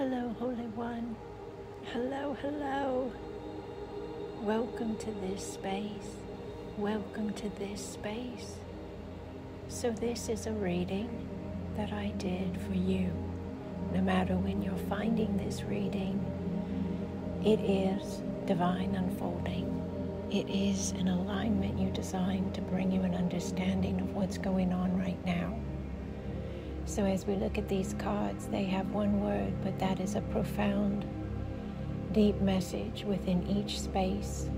Hello, Holy One. Hello, hello. Welcome to this space. Welcome to this space. So, this is a reading that I did for you. No matter when you're finding this reading, it is divine unfolding. It is an alignment you designed to bring you an understanding of what's going on right now. So, as we look at these cards, they have one word, but that is a profound, deep message within each space.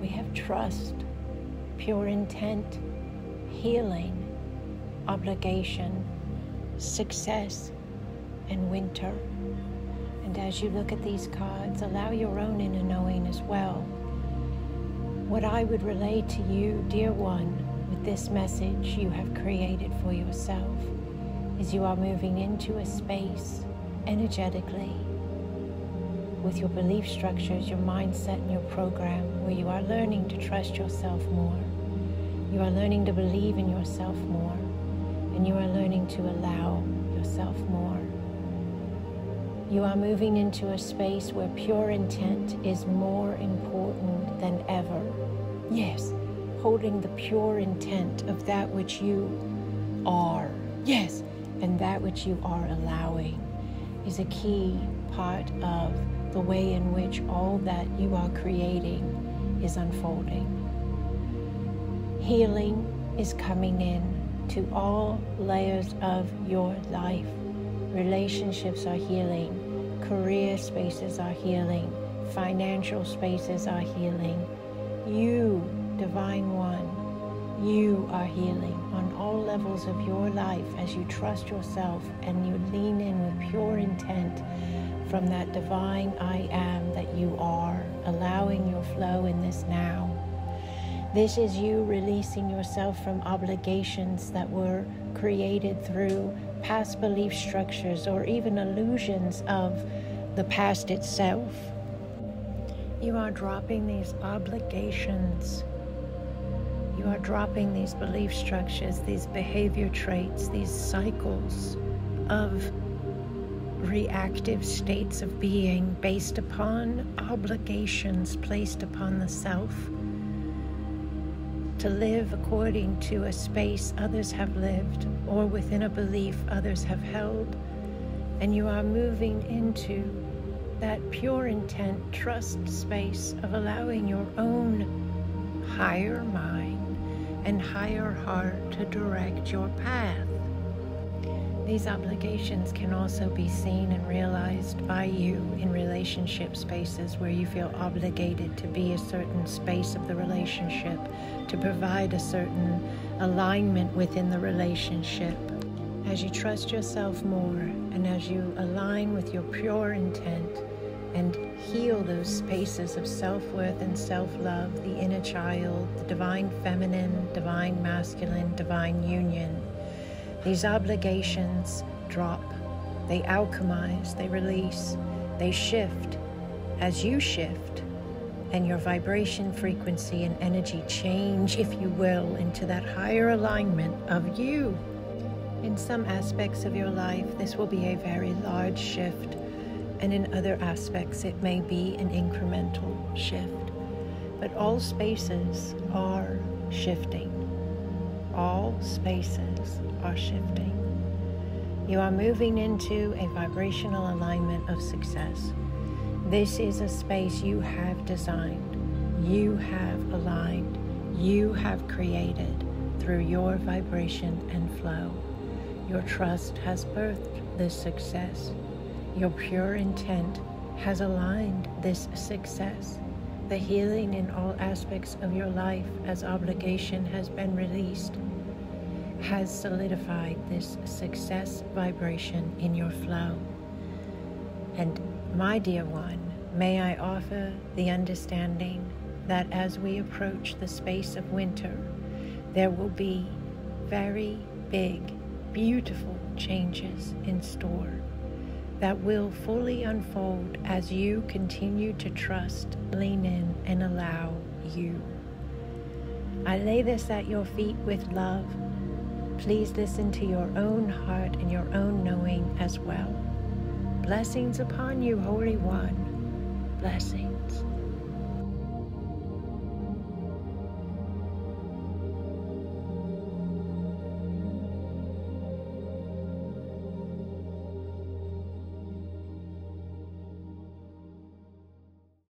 We have trust, pure intent, healing, obligation, success, and winter. And as you look at these cards, allow your own inner knowing as well. What I would relay to you, dear one, with this message you have created for yourself you are moving into a space energetically with your belief structures, your mindset, and your program where you are learning to trust yourself more. You are learning to believe in yourself more. And you are learning to allow yourself more. You are moving into a space where pure intent is more important than ever. Yes, holding the pure intent of that which you are. Yes, that which you are allowing is a key part of the way in which all that you are creating is unfolding. Healing is coming in to all layers of your life. Relationships are healing, career spaces are healing, financial spaces are healing. You, Divine One, you are healing on all levels of your life as you trust yourself and you lean in with pure intent from that divine I am that you are, allowing your flow in this now. This is you releasing yourself from obligations that were created through past belief structures or even illusions of the past itself. You are dropping these obligations you are dropping these belief structures, these behavior traits, these cycles of reactive states of being based upon obligations placed upon the self to live according to a space others have lived or within a belief others have held. And you are moving into that pure intent, trust space of allowing your own higher mind and higher heart to direct your path. These obligations can also be seen and realized by you in relationship spaces where you feel obligated to be a certain space of the relationship, to provide a certain alignment within the relationship. As you trust yourself more and as you align with your pure intent, and heal those spaces of self worth and self love, the inner child, the divine feminine, divine masculine, divine union. These obligations drop, they alchemize, they release, they shift as you shift, and your vibration, frequency, and energy change, if you will, into that higher alignment of you. In some aspects of your life, this will be a very large shift and in other aspects, it may be an incremental shift. But all spaces are shifting. All spaces are shifting. You are moving into a vibrational alignment of success. This is a space you have designed, you have aligned, you have created through your vibration and flow. Your trust has birthed this success. Your pure intent has aligned this success. The healing in all aspects of your life as obligation has been released, has solidified this success vibration in your flow. And my dear one, may I offer the understanding that as we approach the space of winter, there will be very big, beautiful changes in store that will fully unfold as you continue to trust, lean in, and allow you. I lay this at your feet with love. Please listen to your own heart and your own knowing as well. Blessings upon you, Holy One. Blessings.